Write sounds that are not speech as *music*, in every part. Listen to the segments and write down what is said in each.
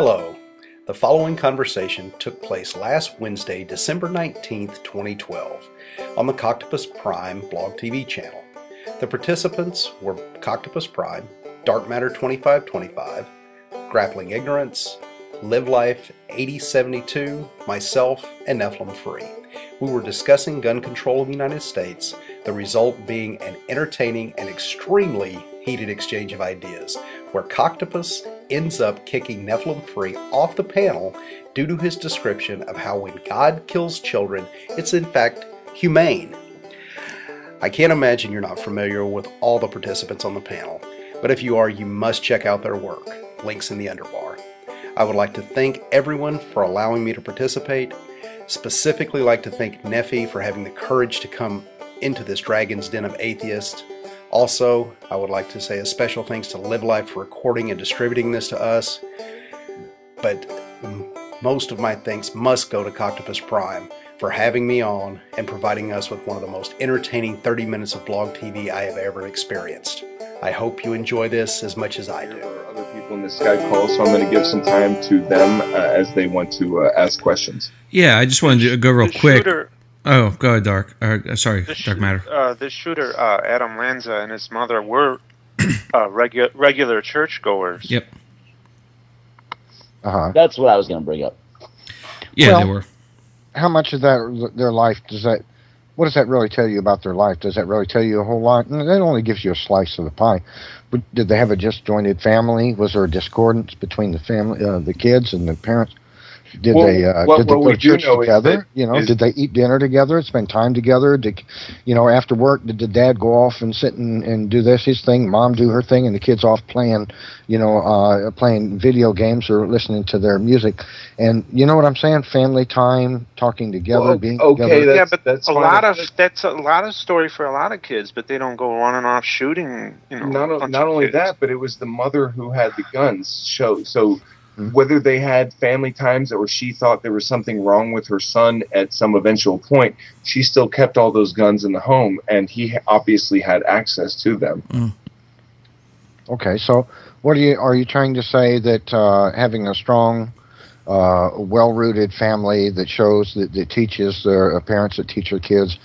Hello. The following conversation took place last Wednesday, December 19th, 2012, on the Coctopus Prime blog TV channel. The participants were Coctopus Prime, Dark Matter 2525, Grappling Ignorance, Live Life 8072, myself, and Nephilim Free. We were discussing gun control in the United States, the result being an entertaining and extremely heated exchange of ideas, where Coctopus ends up kicking Nephilim Free off the panel due to his description of how when God kills children, it's in fact humane. I can't imagine you're not familiar with all the participants on the panel, but if you are, you must check out their work. Links in the underbar. I would like to thank everyone for allowing me to participate. Specifically, like to thank Nephi for having the courage to come into this dragon's den of atheists. Also, I would like to say a special thanks to Live Life for recording and distributing this to us. But most of my thanks must go to Coctopus Prime for having me on and providing us with one of the most entertaining 30 minutes of blog TV I have ever experienced. I hope you enjoy this as much as I do. There are other people in the Skype call, so I'm going to give some time to them uh, as they want to uh, ask questions. Yeah, I just wanted to go real the quick. Shooter, Oh, go ahead, Dark. Uh, sorry, the Dark shoot- Matter. Uh, the shooter, uh, Adam Lanza, and his mother were *clears throat* uh, regu- regular churchgoers. Yep. Uh huh. That's what I was going to bring up. Yeah, Well- they were. How much of that their life does that? What does that really tell you about their life? Does that really tell you a whole lot? And that only gives you a slice of the pie. But did they have a disjointed family? Was there a discordance between the family, uh, the kids, and the parents? Did Well, they uh, what- did they what go to church together? that- you know, is- did they eat dinner together? Spend time together? Did you know after work? Did the dad go off and sit and, and do this his thing? Mom do her thing, and the kids off playing, you know, uh, playing video games or listening to their music. And you know what I'm saying? Family time, talking together, Well, being okay, together. that's- yeah, but that's a fine. lot of that's a lot of story for a lot of kids, but they don't go running off shooting. You know, Not, a o- not only kids. that, but it was the mother who had the guns show. So Hmm. whether they had family times or she thought there was something wrong with her son at some eventual point, she still kept all those guns in the home, and he obviously had access to them. Okay, so what are you are you trying to say that uh, having a strong, uh, well-rooted family that shows that, that teaches their uh, parents that teach their kids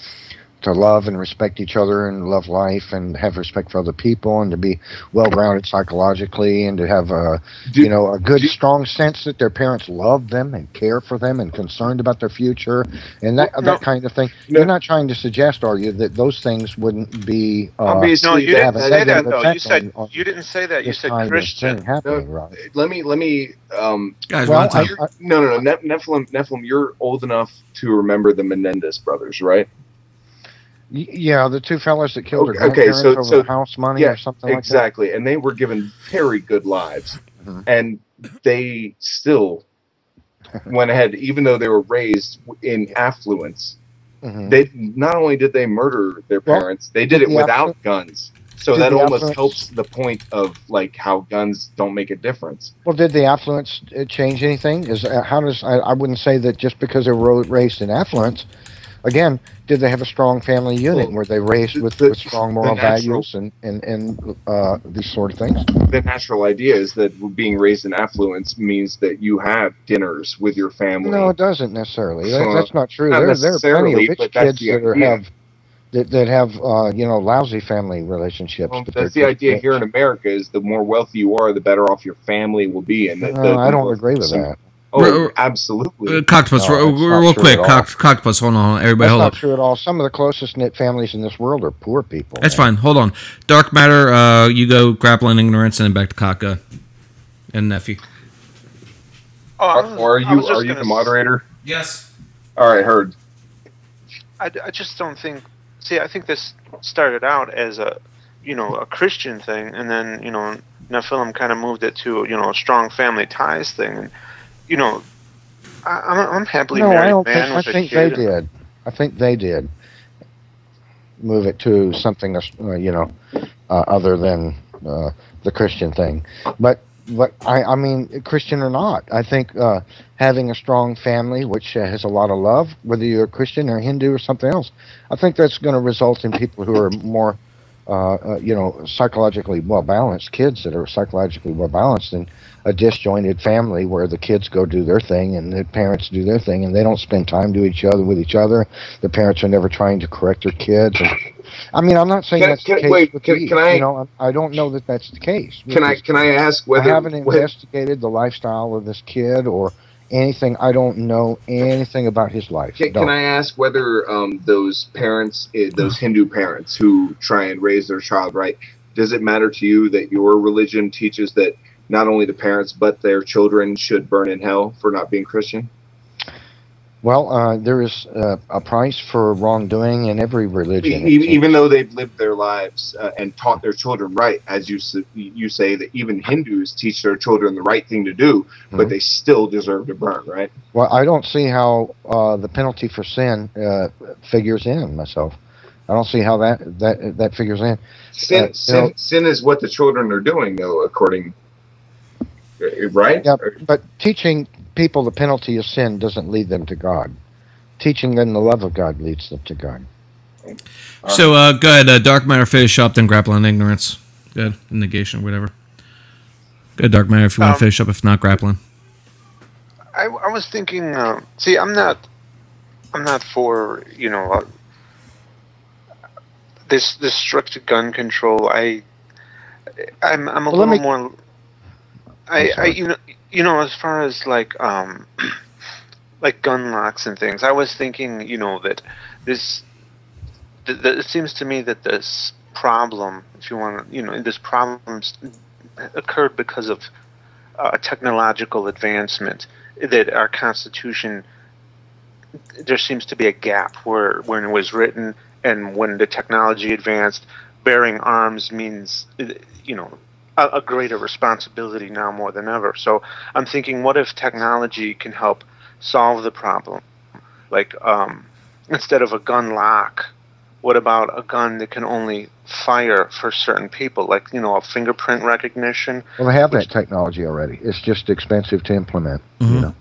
to love and respect each other and love life and have respect for other people and to be well-grounded psychologically and to have a Do- you know a good do- strong sense that their parents love them and care for them and concerned about their future and that Well, that kind of thing. No. You're not trying to suggest, are you, that those things wouldn't be uh, Obviously, No, you didn't say that negative though. You said on- on you didn't say that. You said Christian. of thing happening, right? let me let me um, Guys, Well, one time. I- No, no, no. Ne- Nephilim, Nephilim, you're old enough to remember the Menendez brothers, right? Yeah, the two fellas that killed Okay, their okay, so- over so- house money yeah, or something like that. exactly. And they were given very good lives, Mhm. and they still went ahead, even though they were raised in affluence. Mhm. They not only did they murder their Well, parents, they did did it without afflu- guns. So did that almost affluence- helps the point of like how guns don't make a difference. Well, did the affluence uh, change anything? Is uh, how does I, I wouldn't say that just because they were raised in affluence. Again, did they have a strong family unit? Well, were they raised with, the- with strong moral natural- values and and and uh, these sort of things? The natural idea is that being raised in affluence means that you have dinners with your family. No, it doesn't necessarily. That, that's not true. not there, there are plenty of rich kids the that are, idea. have that, that have uh, you know lousy family relationships. Well, but that's the idea rich. here in America is the more wealthy you are, the better off your family will be. And the, No, the, I don't agree with that. Oh, Real- absolutely. Uh, Coctopus, No, real, that's real quick. at. Coct- Coctopus, hold on. Everybody, That's hold not on. true at all. Some of the closest knit families in this world are poor people. That's man. fine. Hold on. Dark Matter, uh, you go grappling ignorance and then back to Kaka and Nephi. Oh, Are, was- are you are you the moderator? Yes. All right, heard. I, I just don't think. See, I think this started out as a, you know, a Christian thing, and then you know, Nephilim kind of moved it to you know a strong family ties thing, and you know, I, I'm I'm happily No, I married don't man think. I with a think they did. I think they did move it to something, uh, you know, uh, other than uh, the Christian thing. But but I, I mean, Christian or not, I think uh, having a strong family, which uh, has a lot of love, whether you're a Christian or Hindu or something else, I think that's going to result in people who are more uh, uh, you know, psychologically well balanced kids that are psychologically well balanced than a disjointed family where the kids go do their thing and the parents do their thing and they don't spend time to each other with each other. The parents are never trying to correct their kids. And, I mean, I'm not saying Can- that's can- the case. wait, can- can I- You know, I I don't know that that's the case. Can I can I ask I whether haven't whether- investigated the lifestyle of this kid or anything. I don't know anything about his life. Can, can I ask whether um, those parents, eh, those Hindu parents who try and raise their child right, does it matter to you that your religion teaches that not only the parents but their children should burn in hell for not being Christian? Well, uh, there is uh, a price for wrongdoing in every religion. Even, even though they've lived their lives uh, and taught their children right, as you you say that even Hindus teach their children the right thing to do, but Mhm. they still deserve to burn, right? Well, I don't see how uh, the penalty for sin uh, figures in myself. I don't see how that that that figures in. Sin, Uh, sin, sin is what the children are doing, though, according, right? Yeah, but teaching people the penalty of sin doesn't lead them to God. Teaching them the love of God leads them to God. So uh, go ahead. Uh, dark matter, finish up, then grapple and ignorance. Good negation, whatever. Good dark matter if you want Um, to finish up. If not, grappling. I, I was thinking. Uh, see, I'm not. I'm not for you know uh, this this strict gun control. I. I'm I'm a Well, little me- more. I, I you know you know as far as like um *clears throat* like gun locks and things. I was thinking you know that this. Th- th- it seems to me that this problem, if you want to, you know, this problem occurred because of uh, technological advancement that our constitution there seems to be a gap where when it was written and when the technology advanced bearing arms means you know a, a greater responsibility now more than ever so i'm thinking what if technology can help solve the problem like um, instead of a gun lock what about a gun that can only fire for certain people like you know a fingerprint recognition Well, they have that technology already. It's just expensive to implement. You Mhm. know.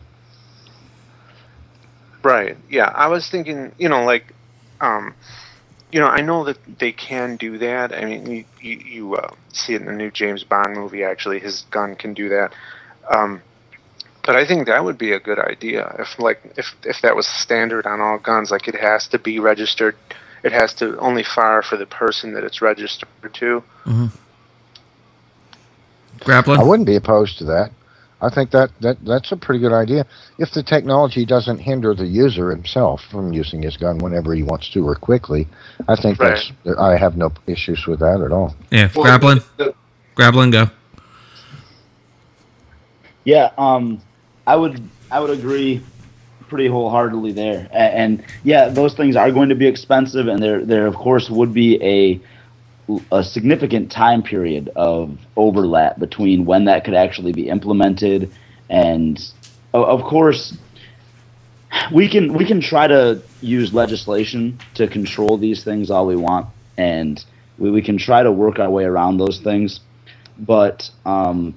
Right. Yeah, I was thinking, you know, like, um, you know, I know that they can do that. I mean, you you, you uh, see it in the new James Bond movie. Actually, his gun can do that. Um, but I think that would be a good idea if, like, if if that was standard on all guns, like it has to be registered. It has to only fire for the person that it's registered to. Grappling. I wouldn't be opposed to that. I think that, that that's a pretty good idea. If the technology doesn't hinder the user himself from using his gun whenever he wants to or quickly, I think Right. that's I have no issues with that at all. yeah, Well, grappling. the- Grappling. Go. Yeah, um, I would I would agree pretty wholeheartedly there. A- And, yeah, those things are going to be expensive, and there there of course would be a a significant time period of overlap between when that could actually be implemented, and of course we can we can try to use legislation to control these things all we want, and we, we can try to work our way around those things, but um,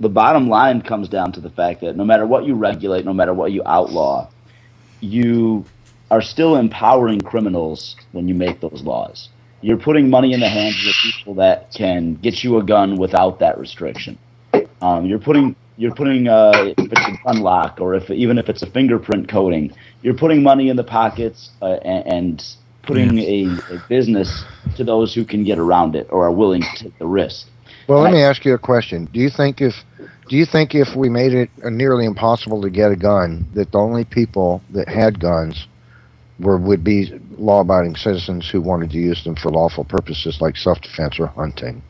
the bottom line comes down to the fact that no matter what you regulate, no matter what you outlaw, you are still empowering criminals when you make those laws. You're putting money in the hands of the people that can get you a gun without that restriction. Um, you're putting you're putting uh, if it's a gun lock or if even if it's a fingerprint coding, you're putting money in the pockets uh, and, and putting a, a business to those who can get around it or are willing to take the risk. Well, let Right. me ask you a question. Do you think if do you think if we made it uh, nearly impossible to get a gun, that the only people that had guns were would be law-abiding citizens who wanted to use them for lawful purposes like self-defense or hunting?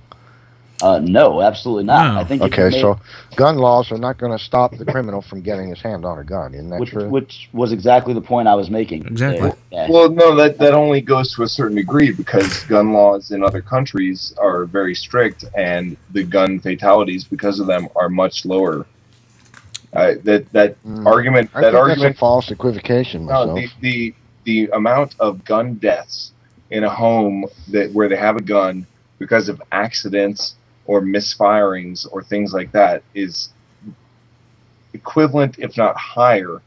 Uh, no, absolutely not. No. I think Okay, made- so gun laws are not going to stop the criminal from getting his hand on a gun, isn't that which, true? which was exactly the point I was making. Exactly. Yeah. Well, no, that that only goes to a certain degree because gun laws in other countries are very strict, and the gun fatalities because of them are much lower. Uh, that that Mm. argument, I that think argument, that's a false equivocation myself. no, the, the the amount of gun deaths in a home that where they have a gun because of accidents or misfirings or things like that is equivalent, if not higher,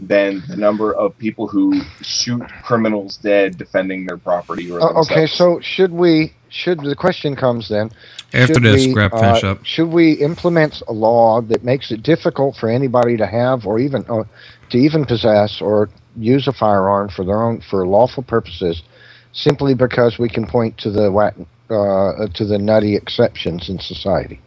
than the number of people who shoot criminals dead defending their property or Oh, okay, so should we should the question comes then? After this, we, grab uh, finish up. Should we implement a law that makes it difficult for anybody to have or even uh, to even possess or use a firearm for their own for lawful purposes, simply because we can point to the whack, uh, to the nutty exceptions in society?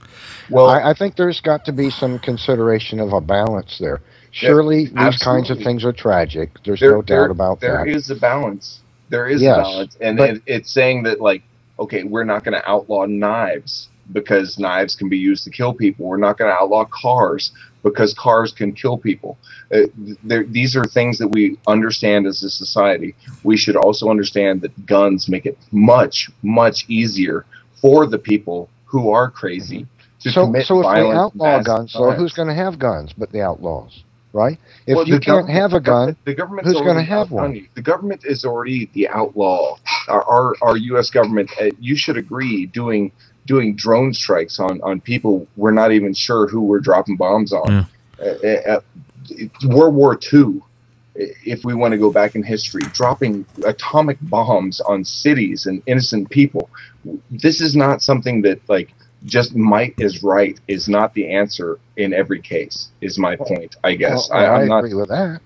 Well, I, I think there's got to be some consideration of a balance there. Surely these kinds of things are tragic. There's there, no doubt there- about there There is a balance. There is Yes, a balance, and but- it, it's saying that like, okay, we're not going to outlaw knives because knives can be used to kill people. We're not going to outlaw cars because cars can kill people. Uh, these are things that we understand as a society. We should also understand that guns make it much, much easier for the people who are crazy to So, commit so if we violent outlaw guns, so who's going to have guns but the outlaws, right? If Well, you the can't have a gun, the government's who's gonna have one? you. The government is already the outlaw. Our our, our U.S. government, uh, you should agree, doing doing drone strikes on on people we're not even sure who we're dropping bombs on. Uh, uh, uh, World War II. If we want to go back in history, dropping atomic bombs on cities and innocent people, this is not something that like just might is right is not the answer in every case. Is my point, I guess. Well, I, I, I'm not agree with that.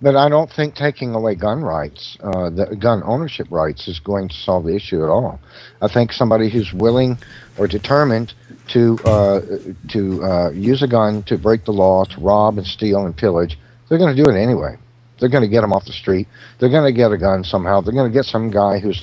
But I don't think taking away gun rights, uh, the gun ownership rights, is going to solve the issue at all. I think somebody who's willing or determined to uh, to uh, use a gun to break the law, to rob and steal and pillage, they're going to do it anyway. They're going to get them off the street. They're going to get a gun somehow. They're going to get some guy who's.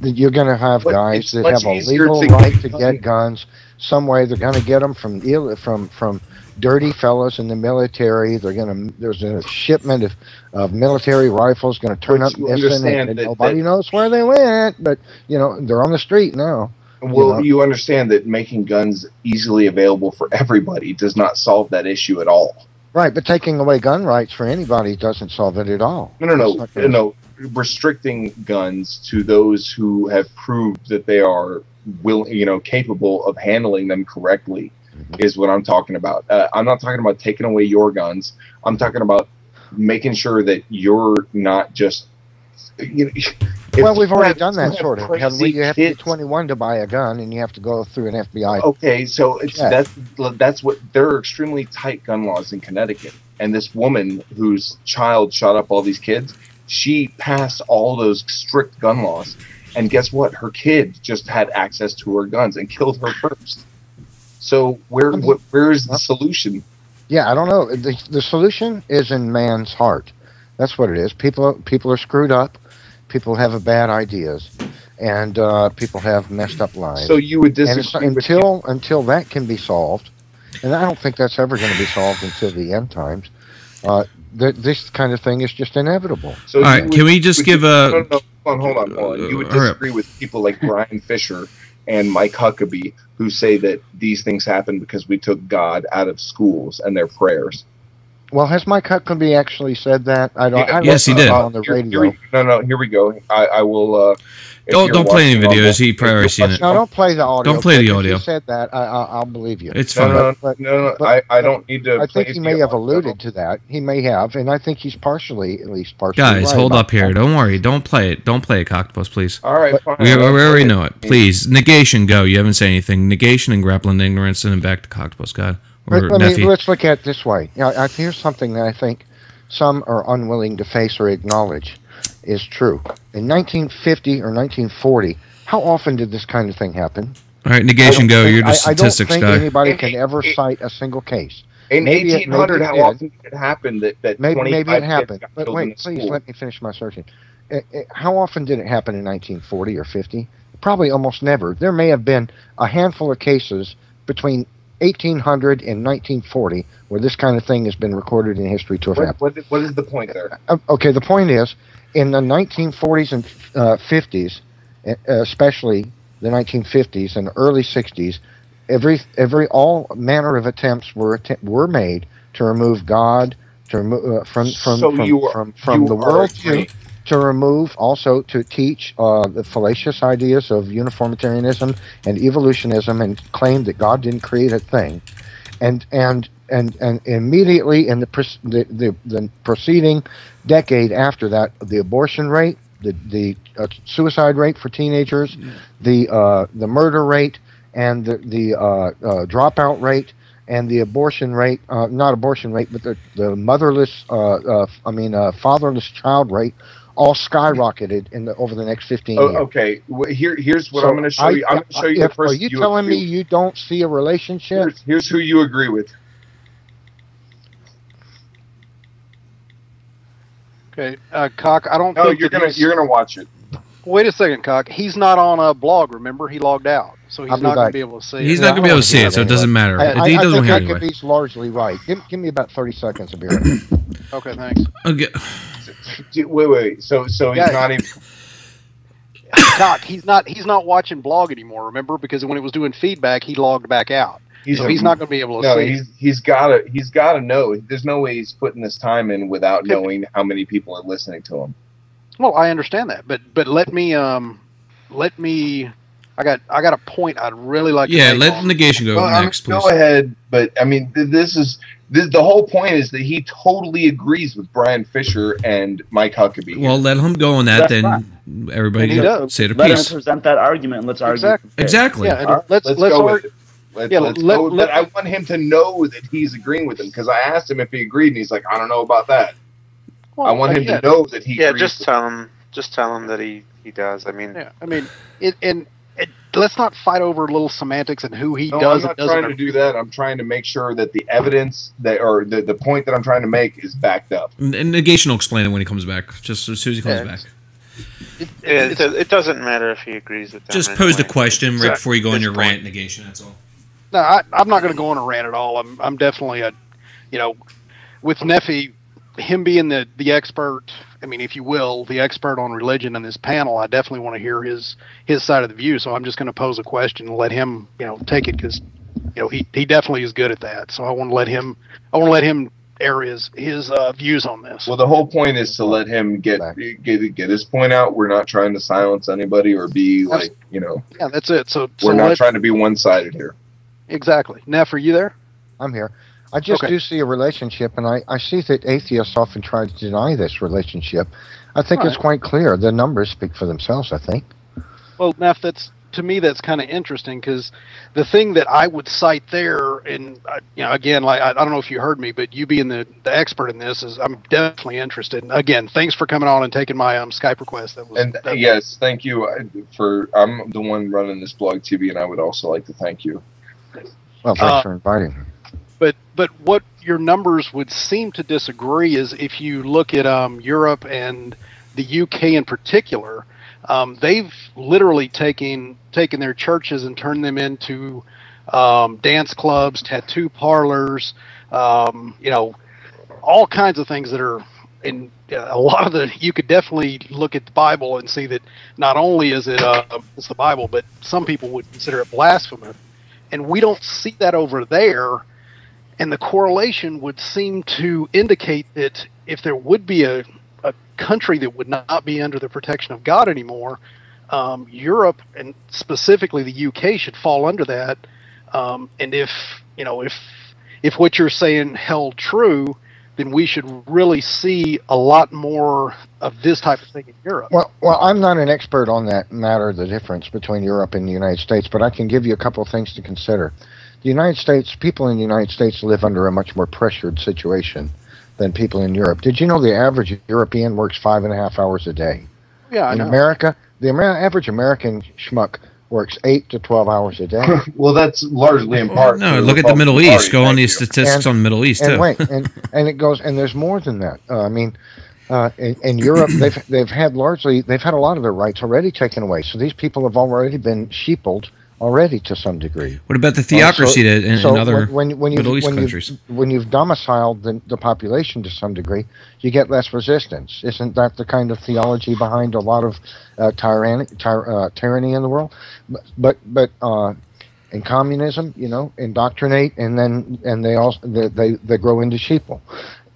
You're going to have guys that have a legal to right to get guns. Some way they're going to get them from ill- from from dirty fellows in the military. They're going to there's a shipment of, of military rifles going to turn But up missing, and, and that- nobody that- knows where they went. But you know they're on the street now. Well, know? you understand that making guns easily available for everybody does not solve that issue at all. Right, but taking away gun rights for anybody doesn't solve it at all. No, no, no, no. Restricting guns to those who have proved that they are will, you know, capable of handling them correctly, Mhm. is what I'm talking about. Uh, I'm not talking about taking away your guns. I'm talking about making sure that you're not just. You know, if Well, we've already done that sort of. Crazy You have to be 21 to buy a gun, and you have to go through an FBI. Okay, so it's that's that's what there are extremely tight gun laws in Connecticut, and this woman whose child shot up all these kids, she passed all those strict gun laws, and guess what? Her kid just had access to her guns and killed her first. So where hmm. what, where is the solution? Yeah, I don't know. The, the solution is in man's heart. That's what it is. People people are screwed up. People have bad ideas, and uh, people have messed up lives. So you would disagree with until until that can be solved, and I don't think that's ever going to be solved until the end times. Uh, th- this kind of thing is just inevitable. So All you right, would- can we just give you- a- no, no, hold on, hold on, hold on. You would Uh, all right. disagree with people like Bryan Fischer and Mike Huckabee who say that these things happen because we took God out of schools and their prayers. Well, has Mike Huckabee actually said that? I don't. Yeah, I Yes, he listened did. on the Here- radio. here we- no, no, here we go. I, I will. Uh, Don't- don't play any videos. He if probably you're seen it. no, don't play the audio. Don't play the but if audio. He said that. I, I, I'll believe you. It's No, fine. no, no, But- no, no, but- I, I don't need to. I play think he may have alluded to that. He may have, and I think he's partially, at least partially. Guys, right hold up here. that. Don't worry. Don't play it. Don't play it, Coctopus, please. All right, fine. We, we already play know it. Please, negation, go. You haven't said anything. Negation and grappling ignorance, and then back to Coctopus, God. Or Let, let me, let's look at it this way. You know, I, here's something that I think some are unwilling to face or acknowledge is true. In 1950 or 1940, how often did this kind of thing happen? All right, negation, go. think- You're the I, I don't think guy. anybody can ever it- cite a single case. In Maybe it- 1800, maybe it how did. often did it happen that that Maybe, 25 maybe it kids happened. got But wait, please school? let me finish my searching. Uh, uh, how often did it happen in 1940 or 50? Probably almost never. There may have been a handful of cases between 1800 and 1940 where this kind of thing has been recorded in history to have happened. What, what, what is the point there? Uh, okay, the point is, in the 1940s and uh, 50s, uh, especially the 1950s and early 60s, every every all manner of attempts were atte- were made to remove God, to remove uh, from from So from, you are- from, from the world to remove also to teach uh, the fallacious ideas of uniformitarianism and evolutionism and claim that God didn't create a thing, and and and and immediately in the pres- the, the, the preceding decade after that, the abortion rate the the uh, suicide rate for teenagers, the uh, the murder rate, and the the uh, uh, dropout rate, and the abortion rate. Uh, not abortion rate, but the the motherless. Uh, uh, I mean, uh, fatherless child rate. All skyrocketed in the over the next fifteen Oh, years. okay. Wh- Here, here's what So I'm going to show I- you. I'm going to show you if- the person Are you telling me you don't see a relationship? Here's, here's who you agree with. Okay, uh, cock. I don't. No, think you're gonna he's- you're gonna watch it. Wait a second, cock. He's not on a blog. Remember, he logged out, so he's I'll be not going to be able to see. He's it. not going to be able to see hear it, so it it doesn't matter. I, I, he doesn't think hear that anyway. could be largely right. Give, give me about thirty seconds of beer. *clears throat* Okay, thanks. Okay. D- Wait, wait. So, so he's Yeah. not even. cock. He's not. He's not watching blog anymore. Remember, because when it was doing feedback, he logged back out. He's, so he's not going to be able to No, see. he's he's gotta he's gotta know. There's no way he's putting this time in without knowing how many people are listening to him. Well, I understand that, but but let me um, let me. I got I got a point I'd really like. Yeah, to make let on- negation go Well, I mean, next, please. go ahead, but I mean, th- this is this, the whole point is that he totally agrees with Bryan Fischer and Mike Huckabee. Well, let him go on that. That's Then fine. everybody And he does. say their Let him present that argument and let's argue. Exactly. Exactly. Yeah, and let's let's, let's, go argue- with it. Let's, Yeah, let's let- go. let- but I want him to know that he's agreeing with him because I asked him if he agreed, and he's like, "I don't know about that." well, I want him yeah, to know that he. Yeah, agrees just with tell him. Just tell him that he he does. I mean, Yeah, I mean, it, and it, let's not fight over little semantics and who he No, does I'm and not doesn't. trying to do that. I'm trying to make sure that the evidence that, or the, the point that I'm trying to make is backed up. And and negation will explain it when he comes back. Just as soon as he comes Yeah. back. It, it, it, it doesn't matter if he agrees with that. Just pose the anyway. question right Exact- before you go on your point. rant. Negation. That's all. no, I, I'm not going to go on a rant at all. I'm I'm definitely a, you know, with Neffy, him being the the expert. I mean, if you will, the expert on religion in this panel. I definitely want to hear his his side of the view. So I'm just going to pose a question and let him, you know, take it because, you know, he he definitely is good at that. So I want to let him. I want to let him air his his uh, views on this. Well, the whole point is to let him get, get get his point out. We're not trying to silence anybody or be like, you know, yeah, that's it. So, so we're not let- trying to be one sided here. exactly. Neff, are you there? I'm here. I just Okay. do see a relationship, and I, I see that atheists often try to deny this relationship. I think it's Right. quite clear. The numbers speak for themselves, I think. Well, Neff, that's to me that's kind of interesting because the thing that I would cite there, and uh, you know, again, like I, I don't know if you heard me, but you being the, the expert in this is I'm definitely interested. And again, thanks for coming on and taking my um, Skype request. That was And that, yes, thank you uh, for. I'm the one running this blog TV, and I would also like to thank you. Well, thanks Uh, for inviting me. But but what your numbers would seem to disagree is if you look at um, Europe and the UK in particular, um, they've literally taken taken their churches and turned them into um, dance clubs, tattoo parlors, um, you know, all kinds of things that are. In a lot of the, you could definitely look at the Bible and see that not only is it uh, it's the Bible, but some people would consider it blasphemous, and we don't see that over there and the correlation would seem to indicate that if there would be a, a country that would not be under the protection of God anymore, um, Europe and specifically the UK should fall under that. Um, and if you know if if what you're saying held true, then we should really see a lot more of this type of thing in Europe. Well, well, I'm not an expert on that matter, the difference between Europe and the United States, but I can give you a couple of things to consider. The United States, people in the United States live under a much more pressured situation than people in Europe. Did you know the average European works five and a half hours a day? yeah, I in know. America, the Amer- average American schmuck works eight to twelve hours a day. *laughs* well, that's largely in part. No, look at the Republican Middle Party, East. Go on these statistics And- on the Middle East and too. wait, and *laughs* and it goes, and there's more than that. Uh, I mean, uh, in, in Europe, they've they've had largely they've had a lot of their rights already taken away. So these people have already been sheepled already to some degree. What about the Uh, so- theocracy that in, so in other when, when, when you've, Middle East when countries? You've, when you've domiciled the, the population to some degree, you get less resistance. Isn't that the kind of theology behind a lot of uh, tyranny, ty- uh, tyranny in the world? But but, but uh, in communism, you know, indoctrinate, and then and they also they they, they grow into sheeple.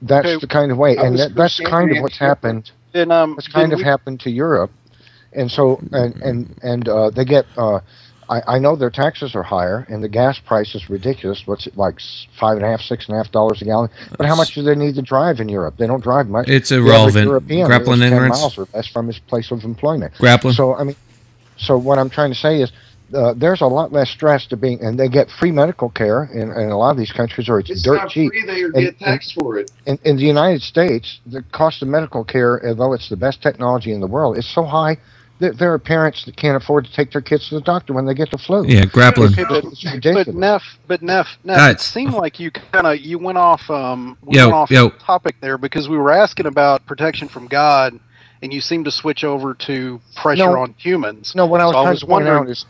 That's Okay. the kind of way, and that, that's kind of what's happened. Then um, That's kind of we- happened to Europe, and so and and and uh, they get uh, I, I know their taxes are higher and the gas price is ridiculous. What's it like five and a half, six and a half dollars a gallon? But how much do they need to drive in Europe? They don't drive much. It's irrelevant. European Grappling lives 10 ignorance. miles or less from his place of employment. Grappling. So I mean, so what I'm trying to say is. Uh, there's a lot less stress to being, and they get free medical care in, in a lot of these countries, or it's, It's dirt not cheap. free. They And- get taxed for it. In, in the United States, the cost of medical care, although it's the best technology in the world, is so high that there are parents that can't afford to take their kids to the doctor when they get the flu. Yeah, grappling. Okay, but, but. Neff, but Neff, Neff, it seemed like you kind of you went off um we Yo, went off yo. topic there because we were asking about protection from God, and you seemed to switch over to pressure No. on humans. No, what I was So I trying was to point wondering- out is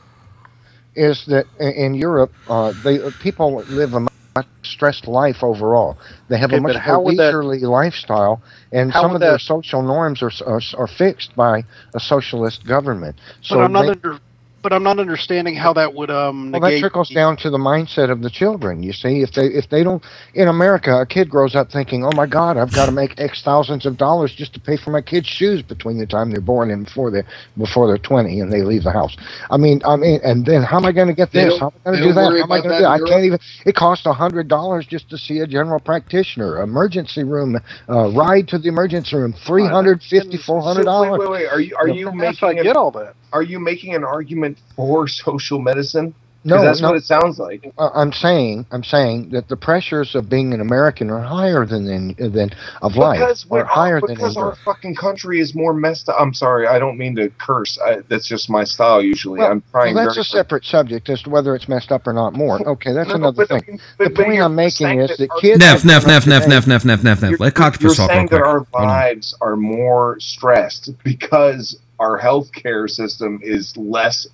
is that in Europe, uh, they uh, people live a much stressed life overall. They have Okay, a much more would that- leisurely lifestyle, and some of their social norms are, are are fixed by a socialist government. So but I'm not they- under, but I'm not understanding how that would um Well, that trickles down to the mindset of the children. You see, if they if they don't in America, a kid grows up thinking, "Oh my God, I've got to make X thousands of dollars just to pay for my kids' shoes between the time they're born and before they before they're twenty and they leave the house." I mean, I mean, and then how am I going to get this? How am I going to do that? How am I going to do? in I can't even. It costs a hundred dollars just to see a general practitioner, emergency room, uh, ride to the emergency room, three hundred fifty, four hundred So, wait, dollars. wait, wait. Are you are you Neff, I making get an, all that. are you making an argument for social medicine? No, that's no. what it sounds like. Uh, I'm saying, I'm saying that the pressures of being an American are higher than than, than of life, Because we're higher than because our fucking country is more messed up. I'm sorry, I don't mean to curse. I, that's just my style usually. Well, I'm Well, trying. that's very a separate subject as to whether it's messed up or not. More, *laughs* okay, that's No, no, another but thing. mean, The but- but point I'm making saying is that our- kids- Neff, Neff, Today- Neff, Neff, Neff, Neff, Neff, Neff, Neff. You're, Let you're Cocktail real saying quick. that our lives are more stressed because our healthcare system is less.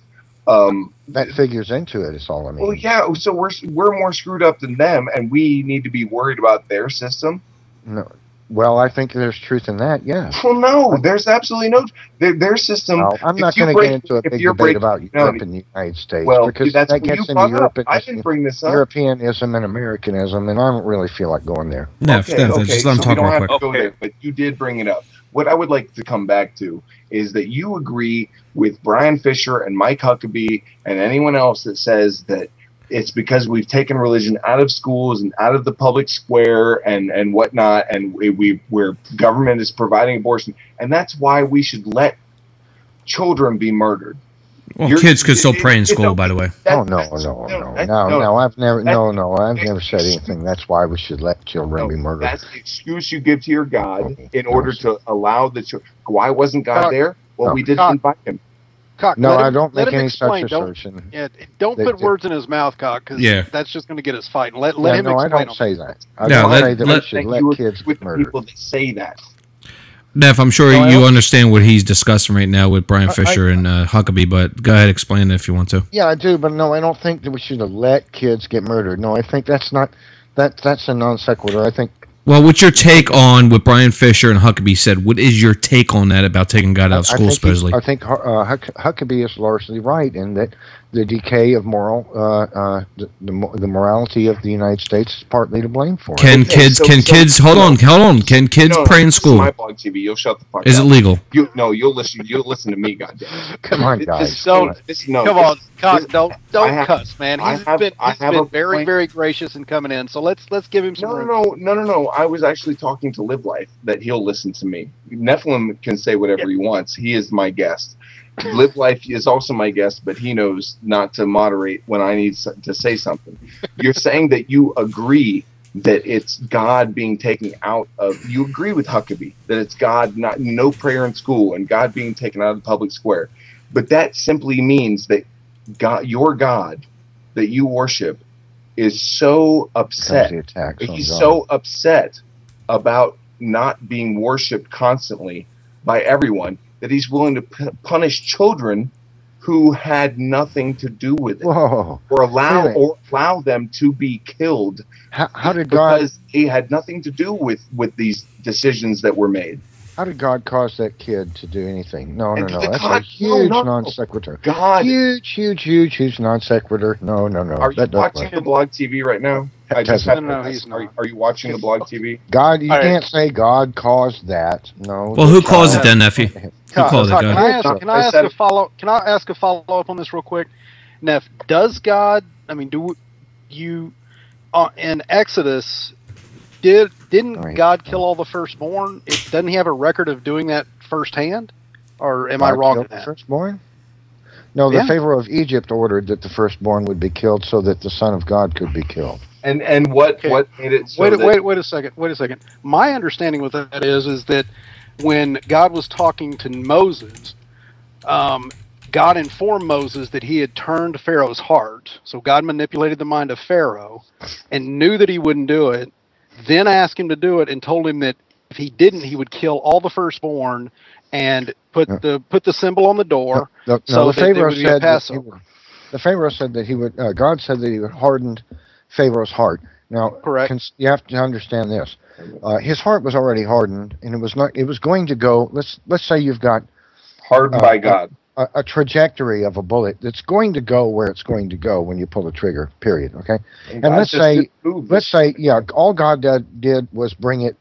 Um, That figures into it. it. Is all I mean. well, yeah. So we're we're more screwed up than them, and we need to be worried about their system. No. Well, I think there's truth in that. Yeah. *laughs* Well, no, there's absolutely no. Their, their system. Well, I'm not going to get into a big debate break- about no, Europe and the United States well, because that's that gets into Europe. I and didn't bring this up. Europeanism and Americanism, and I don't really feel like going there. No, okay, Neff, okay, just let him so talk we don't real have quick. to go there, but you did bring it up. What I would like to come back to is that you agree with Bryan Fischer and Mike Huckabee and anyone else that says that it's because we've taken religion out of schools and out of the public square and and whatnot, and we, we where government is providing abortion, and that's why we should let children be murdered. Well, You're- kids could still pray in school, no, by the way. Oh, that- oh no, that's- no, no, no, no, I've never, that- no, no, I've never said anything. That's why we should let children No, be murdered. That's the excuse you give to your God in order to allow the children. Why wasn't God Cock- there? Well, No. we didn't Cock- invite him. Cock, No, him- I don't let make any explain. such Don't- assertion. Yeah, don't They- put they- words in his mouth, cock, because Yeah. that's just going to get us fighting. Let let Yeah, him no, I don't say that. I No, don't let- say that let- we should let kids with get the murdered. people that say that. Neff, I'm sure No, you understand what he's discussing right now with Bryan I- Fischer and uh, Huckabee, but go ahead, explain it if you want to. Yeah, I do, but no, I don't think that we should have let kids get murdered. No, I think that's not that that's a non sequitur. I think Well, what's your take on what Bryan Fischer and Huckabee said? What is your take on that about taking God out of I school, think he- supposedly? I think uh, Huck, Huckabee is largely right in that the decay of moral, uh, uh, the, the the morality of the United States is partly to blame for it. Can Okay, kids? so- can so- kids? Hold no. on, hold on. Can kids No, pray in school? My blog TV. You'll shut the fuck Is it legal? You no. You'll listen. You'll listen to me. Goddamn. *laughs* Come on, This- guys. This, Don't- this, no. Come on, cock, this- don't don't I have- cuss, man. I He's have- been I he's have been very point. very gracious in coming in. So let's let's give him some No, room. no, no, no, no. I was actually talking to Live Life that he'll listen to me. Nephilim can say whatever he wants. He is my guest. *coughs* Live Life is also my guest, but he knows not to moderate when I need to say something. You're saying that you agree that it's God being taken out of. You agree with Huckabee that it's God not no prayer in school and God being taken out of the public square, but that simply means that God, your God, that you worship, is so upset the attacks on he's God. so upset about not being worshipped constantly by everyone that he's willing to p- punish children who had nothing to do with it Whoa! or allow Really? or allow them to be killed How, how did God? because he had nothing to do with with these decisions that were made How did God cause that kid to do anything? No, no, And no. the That's God- a huge no, no. non sequitur. god Huge, huge, huge, huge non sequitur. No, no, no. are you that doesn't watching work. the blog tv right now i just Doesn't- had No, no, he's are, not. are you watching the blog tv God, you All right. can't say God caused that. No. Well, who the caused it then, nephew? *laughs* Who Cock, called it? Can. I ask, can I I ask said- a follow? Can I ask a follow up on this real quick? Neff, does God? I mean, do you uh, in Exodus? Did didn't Right. God kill all the firstborn? It, doesn't he have a record of doing that firsthand? Or am I wrong killed in the that? firstborn? No, the Yeah. Pharaoh of Egypt ordered that the firstborn would be killed so that the son of God could be killed. And and what Okay. what made it so wait, that, wait, wait a second. Wait a second. My understanding with that is, is that when God was talking to Moses, um, God informed Moses that he had turned Pharaoh's heart. So God manipulated the mind of Pharaoh and knew that he wouldn't do it. Then asked him to do it and told him that if he didn't, he would kill all the firstborn and put Yeah. the put the symbol on the door. The, So no, the that Pharaoh would be a said that he would, the Pharaoh said that he would. Uh, God said that he would harden Pharaoh's heart. Now, Correct. cons- you have to understand this. Uh, his heart was already hardened, and it was not. It was going to go. Let's let's say you've got hardened uh, by God. A, a trajectory of a bullet that's going to go where it's going to go when you pull the trigger. Period. Okay. And, and let's say- Let's say, yeah, all God did, did was bring it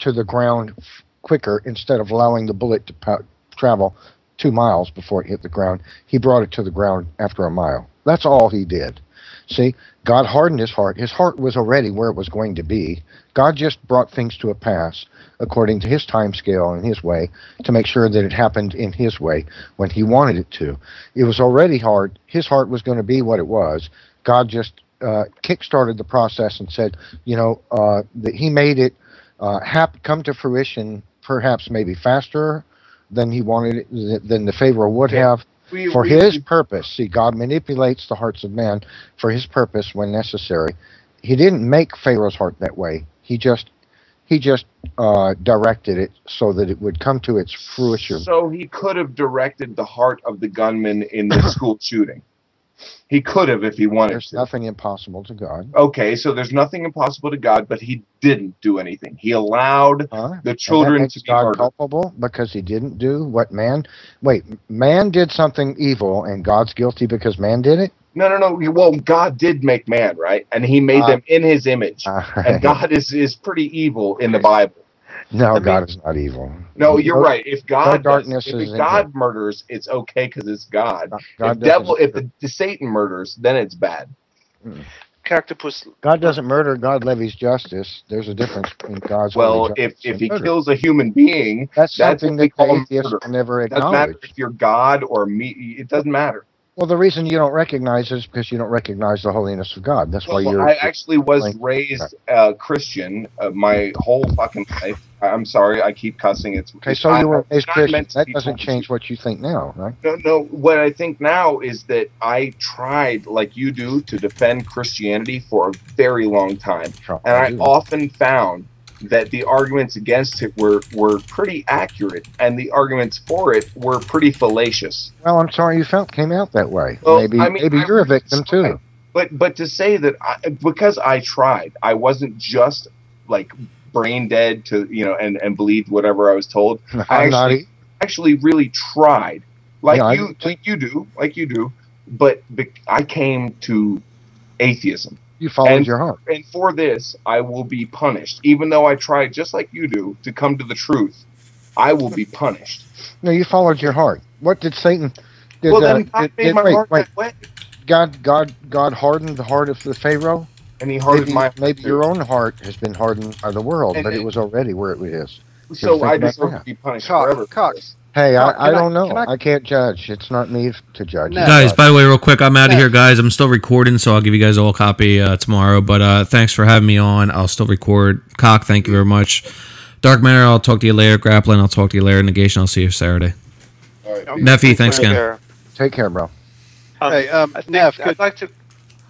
to the ground f- quicker instead of allowing the bullet to travel two miles before it hit the ground. He brought it to the ground after a mile. That's all he did. See, God hardened his heart. His heart was already where it was going to be. God just brought things to a pass according to his time scale and his way to make sure that it happened in his way when he wanted it to. It was already hard. His heart was going to be what it was. God just uh, kick-started the process and said, you know, uh, that he made it uh, hap- come to fruition perhaps maybe faster than he wanted it, th- than the Pharaoh would have We- for we- his purpose. See, God manipulates the hearts of man for his purpose when necessary. He didn't make Pharaoh's heart that way. He just he just uh, directed it so that it would come to its fruition. So he could have directed the heart of the gunman in the school *laughs* shooting. He could have if he wanted There's to. nothing impossible to God. Okay, so there's nothing impossible to God, but he didn't do anything. He allowed Huh? the children to be God murdered. culpable because he didn't do what man. Wait, man did something evil, and God's guilty because man did it. No, no, no. Well, God did make man, right? And he made Uh, them in his image. Uh, And God is is pretty evil in the Bible. no, I God is not evil. No, you're No- right. If God does- darkness if is in God murders, it's okay because it's God. God if devil, if the, the Satan murders, then it's bad. Coctopus. God doesn't murder, God levies justice. There's a difference between God's Well, if if he murder. kills a human being, that's that's something what we that call the murder. will never it doesn't matter if you're God or me. It doesn't matter. Well, the reason you don't recognize is because you don't recognize the holiness of God. That's why Well, you're. I actually was like- raised uh, Christian uh, my whole fucking life. I'm sorry, I keep cussing. It's okay, so I- you were raised Christian. That doesn't change what you think now, right? No, no. What I think now is that I tried, like you do, to defend Christianity for a very long time, and I often found that the arguments against it were were pretty accurate, and the arguments for it were pretty fallacious. Well, I'm sorry you felt came out that way. Well, maybe I mean, maybe I you're a victim too. But but to say that I, because I tried, I wasn't just like brain dead to you know and and believed whatever I was told. *laughs* I'm not. actually- Actually, really tried, like Yeah, you too. like you do, like you do. But bec- I came to atheism, You followed and- your heart. and for this, I will be punished. Even though I tried, just like you do, to come to the truth, I will be punished. No, you followed your heart. What did Satan? Did, well, uh, then God did- made did- my wait, heart wait. way, God, God, God hardened the heart of the Pharaoh. and He hardened Maybe, my. maybe your own heart has been hardened by the world, And- but it was already where it is. So I deserve to be punished Cox, forever. Cox. This. Hey, I, I- I don't know. can I- I, can't judge. It's not me to judge. No. Guys, by the way, real quick, I'm out of Yeah. here, guys. I'm still recording, so I'll give you guys all a copy uh, tomorrow. But uh, thanks for having me on. I'll still record. Cock, thank you very much. Dark Matter, I'll talk to you later. Grappling, I'll talk to you later. Negation, I'll see you Saturday. All right. Neffy, thanks again. There. Take care, bro. Um, Hey, um, I think Neff, I'd could, like to.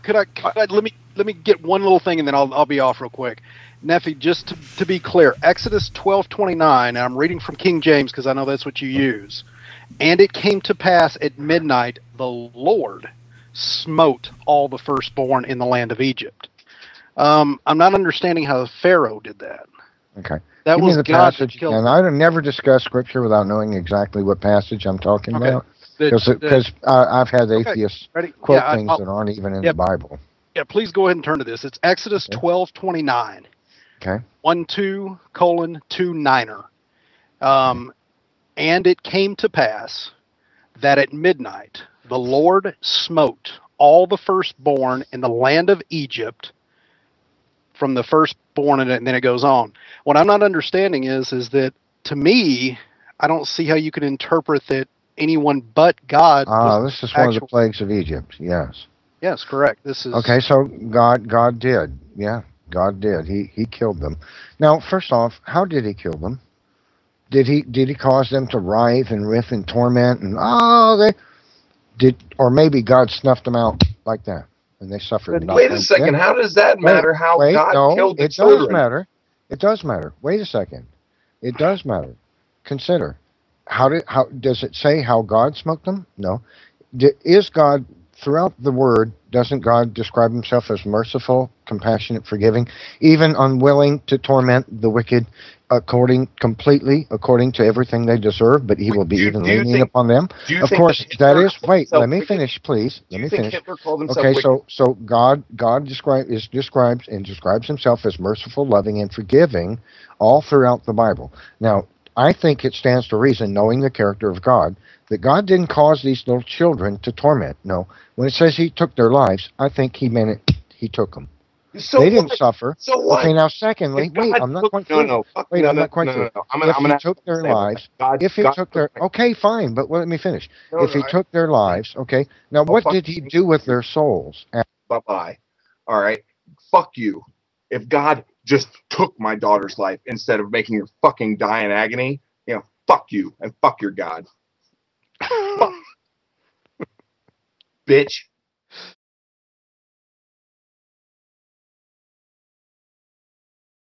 could I, could I let me let me get one little thing and then I'll I'll be off real quick. Neffy, just to, to be clear, Exodus twelve twenty nine. I'm reading from King James because I know that's what you use. And it came to pass at midnight, the Lord smote all the firstborn in the land of Egypt. Um, I'm not understanding how Pharaoh did that. Okay. That Give was the God passage, and I never discuss scripture without knowing exactly what passage I'm talking Okay. about. Because uh, I've had atheists ready? quote Yeah, things I'll- that aren't even in Yep. the Bible. yeah, please go ahead and turn to this. It's Exodus Okay. twelve twenty nine. Okay. One two colon two niner. Um, and it came to pass that at midnight the Lord smote all the firstborn in the land of Egypt from the firstborn and then it goes on. What I'm not understanding is is that to me, I don't see how you can interpret that anyone but God. Ah, this is one of the plagues of Egypt. Yes. Yes, correct. This is Okay, so God God did. Yeah, God did. He he killed them. Now, first off, how did he kill them? Did he did he cause them to writhe and writhe and torment and oh they did or maybe God snuffed them out like that and they suffered Wait a second. How does that matter? How Wait, God no, killed the it children? does matter. It does matter. Wait a second. It does matter. Consider how did how does it say how God smoked them? No. D- is God throughout the word? Doesn't God describe Himself as merciful, compassionate, forgiving, even unwilling to torment the wicked, according completely according to everything they deserve? But He will be Do even do lenient think- upon them. Of course, Hitler that is. Wait, let me finish, please. Let me finish. Hitler called himself Okay, wicked? so so God God describe is describes and describes himself as merciful, loving, and forgiving all throughout the Bible. Now, I think it stands to reason, knowing the character of God, that God didn't cause these little children to torment. No, when it says He took their lives, I think He meant it. He took them. so they didn't suffer. So what? Okay, now secondly, wait, I'm not quite no, no, fuck, Wait, no, I'm not quite no, no, no. I'm gonna, if I'm He took their lives. God, if He God took their okay, fine, but let me finish. No, if He no, I- took their lives, okay. Now, what did He do with their souls? bye bye. All right, fuck you. If God just took my daughter's life instead of making her fucking die in agony, you know, fuck you and fuck your God. Bitch.